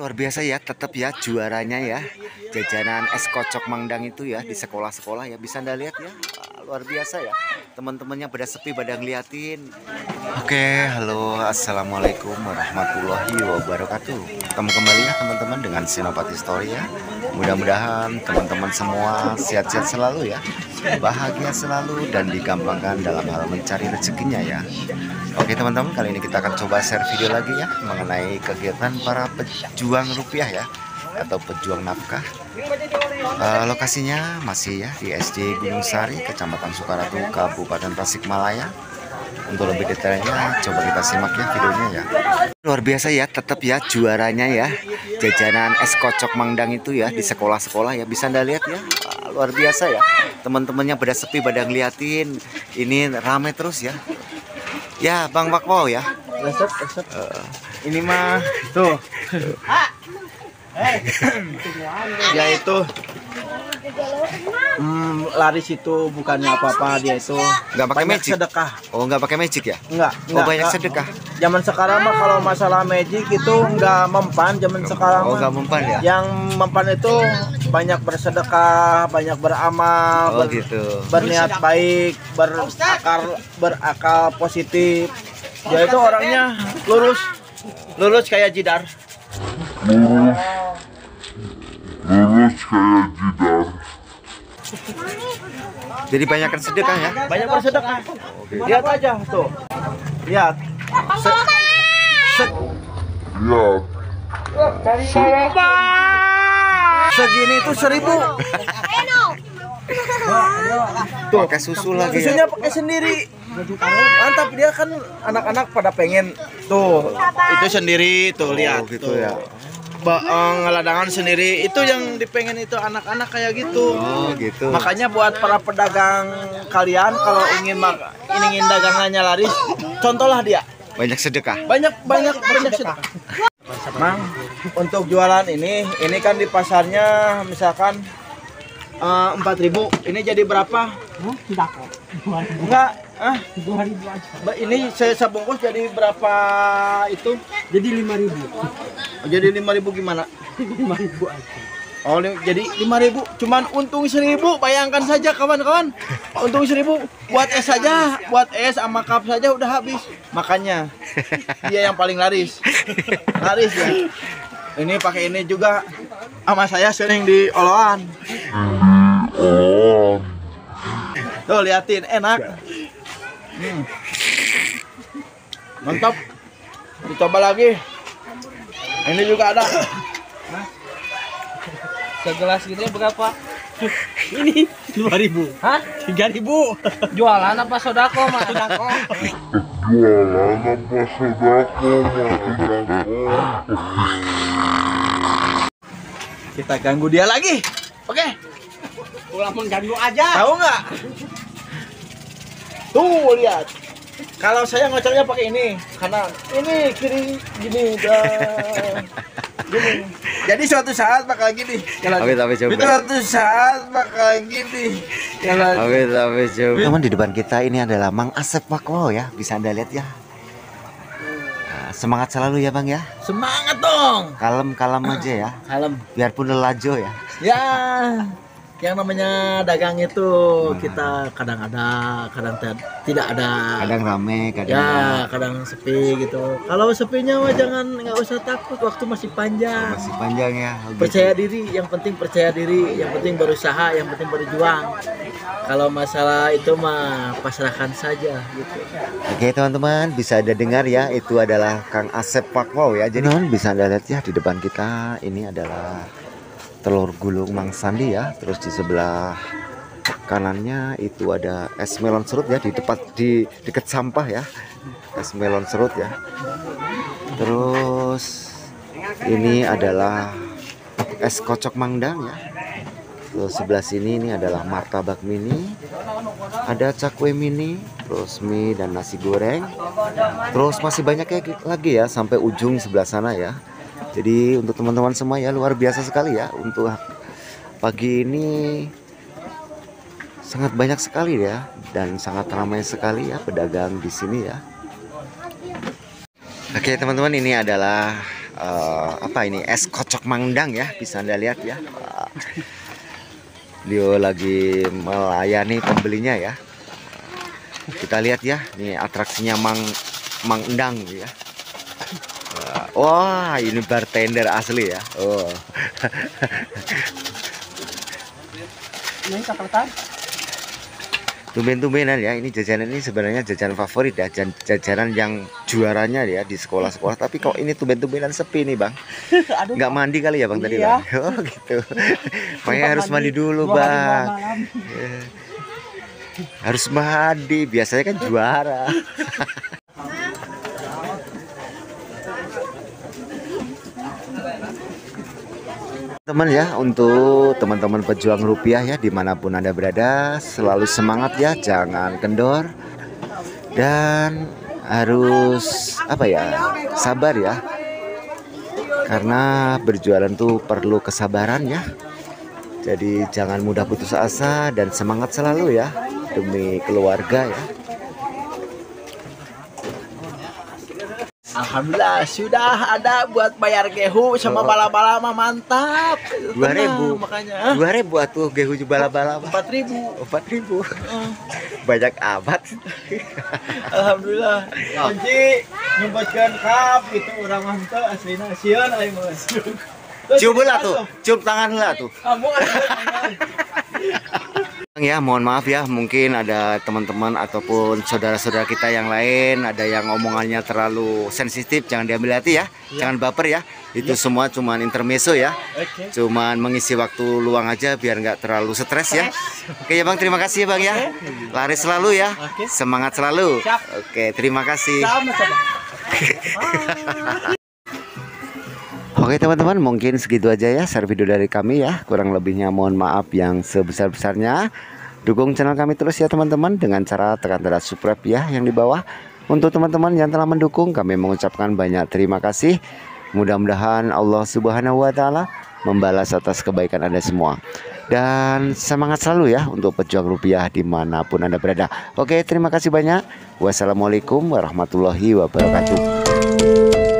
Luar biasa ya, tetap ya juaranya ya. Jajanan es kocok Mangdang itu ya di sekolah-sekolah ya. Bisa Anda lihat ya. Luar biasa ya. Teman-temannya pada sepi pada ngeliatin. Oke, halo. Assalamualaikum warahmatullahi wabarakatuh. Ketemu kembali ya teman-teman dengan Sinopati Story ya. Mudah-mudahan teman-teman semua sehat-sehat selalu ya. Bahagia selalu dan digampangkan dalam hal mencari rezekinya ya. Oke teman-teman, kali ini kita akan coba share video lagi ya mengenai kegiatan para pejuang rupiah ya atau pejuang nafkah. Eh, lokasinya masih ya di SD Gunung Sari, Kecamatan Sukaratu, Kabupaten Tasikmalaya. Untuk lebih detailnya coba kita simak ya videonya ya. Luar biasa ya, tetap ya juaranya ya. Jajanan es kocok Mangdang itu ya di sekolah-sekolah ya. Bisa Anda lihat ya. Luar biasa ya. Teman-temannya pada sepi pada ngeliatin. Ini rame terus ya. Ya, Bang Makwo ya. Resep, resep. Ini mah tuh. dia itu hmm, laris itu bukannya apa-apa dia itu Nggak pakai magic? sedekah Oh, nggak pakai magic ya? enggak, Oh, enggak banyak enggak. sedekah. zaman sekarang mah kalau masalah magic itu enggak mempan zaman sekarang Oh, nggak mempan ya? yang mempan itu banyak bersedekah banyak beramal Oh, ber- gitu. berniat baik berakal berakal positif dia itu orangnya lurus lurus kayak jidar lurus kayak jidar Jadi banyakkan sedekah ya. banyak bersedekah lihat aja tuh. Lihat. Se- se- lihat. Segini itu seribu. Tuh, pakai susu lagi ya. susunya pakai sendiri. Mantap dia kan anak-anak pada pengen. Tuh. Itu sendiri tuh lihat Oh, gitu tuh. ya. Ba- eh, ngeladangan sendiri itu yang dipengen itu anak-anak kayak gitu Oh, gitu. makanya buat para pedagang kalian kalau ingin mak- ingin dagangannya laris contohlah dia Banyak sedekah. banyak banyak banyak sedekah Mang untuk jualan ini ini kan di pasarnya misalkan eh, empat ribu. Ini jadi berapa? Tidak kok. Enggak ah dua ribu aja. Ini saya sebungkus jadi berapa itu? Jadi lima ribu. Oh, jadi lima ribu gimana? lima ribu aja. Oh, jadi lima ribu, cuman untung seribu, bayangkan saja kawan-kawan, untung seribu, buat es saja, buat es sama cup saja udah habis. Makanya dia yang paling laris, laris ya. Ini pakai ini juga, sama saya sering di oloan. Oh Tuh liatin, enak. Hmm. Mantap. Dicoba lagi. Ini juga ada. segelas gitu berapa ini dua ribu hah tiga ribu jualan apa sodako sodako jualan apa sodako mah Kita ganggu dia lagi. Oke. Pulang mengganggu aja Tahu nggak? Tuh lihat. Kalau saya ngocoknya pakai ini kanan, ini kiri gini dah. Gini. Jadi suatu saat bakal gini. Kalau Oke, tapi coba. Suatu saat bakal gini. Kalau Oke, tapi coba. Teman di depan kita ini adalah Mang Asep Makwo ya. Bisa Anda lihat ya. Nah, semangat selalu ya, Bang ya. semangat dong. Kalem-kalem aja ya. Kalem. Biarpun lelajo ya. Ya, yang namanya dagang itu kita kadang ada, kadang tidak ada. Kadang rame, kadang ya enggak. kadang sepi gitu kalau sepinya mah jangan nggak usah takut waktu masih panjang masih panjang ya. Gitu. percaya diri yang penting percaya diri yang penting berusaha yang penting berjuang kalau masalah itu mah pasrahkan saja gitu Oke teman-teman bisa ada dengar ya itu adalah Kang Asep Pakwo ya jadi bisa anda lihat ya di depan kita ini adalah telur gulung Mang Sandi ya. Terus di sebelah kanannya itu ada es melon serut ya di tepat di dekat sampah ya. Es melon serut ya. Terus ini adalah es kocok mangdang ya. Terus sebelah sini ini adalah martabak mini. Ada cakwe mini terus mie dan nasi goreng. Terus masih banyak ya- lagi ya sampai ujung sebelah sana ya jadi untuk teman-teman semua ya luar biasa sekali ya. Untuk pagi ini sangat banyak sekali ya dan sangat ramai sekali ya pedagang di sini ya. Oke teman-teman ini adalah eh, apa ini es kocok mangdang ya bisa anda lihat ya. Beliau lagi melayani pembelinya ya. Kita lihat ya ini atraksinya mang mang endang ya wah ini bartender asli ya. Oh. Ini kapal tumben-tumbenan ya ini jajanan ini sebenarnya jajanan favorit ya jan- jajanan yang juaranya ya di sekolah-sekolah tapi kok ini tumben-tumbenan sepi nih bang? Aduh. nggak mandi kali ya bang tadi Iya. bang? Oh gitu. Makanya harus mandi. dulu hari, dua bang harus mandi biasanya kan juara teman ya untuk teman-teman pejuang rupiah ya di mana pun anda berada selalu semangat ya jangan kendor. Dan harus apa ya sabar ya. Karena berjualan tuh perlu kesabaran ya. Jadi jangan mudah putus asa dan semangat selalu ya demi keluarga ya Alhamdulillah sudah ada buat bayar gehu sama Oh. bala-bala mah mantap. Dua ribu. makanya. Dua ribu atuh gehu bala-bala Empat ribu. empat ribu banyak amat Alhamdulillah. Kunci nyumpatkan kap itu orang mantap aslinya sieun aing mah. cium lah tuh cium tangan lah tuh Kamu ya mohon maaf ya mungkin ada teman-teman ataupun saudara-saudara kita yang lain ada yang omongannya terlalu sensitif jangan diambil hati ya jangan baper ya. Itu semua cuman intermezzo ya. Oke. cuman mengisi waktu luang aja biar nggak terlalu stres ya. Oke ya bang terima kasih ya bang ya. Laris selalu ya. Semangat selalu. Oke terima kasih. Oke teman-teman mungkin segitu aja ya share video dari kami ya. Kurang lebihnya mohon maaf yang sebesar-besarnya. Dukung channel kami terus ya teman-teman Dengan cara tekan tanda subscribe ya yang di bawah. Untuk teman-teman yang telah mendukung Kami mengucapkan banyak terima kasih. Mudah-mudahan Allah subhanahu wa ta'ala Membalas atas kebaikan anda semua. Dan semangat selalu ya Untuk pejuang rupiah di mana pun anda berada. Oke terima kasih banyak. Wassalamualaikum warahmatullahi wabarakatuh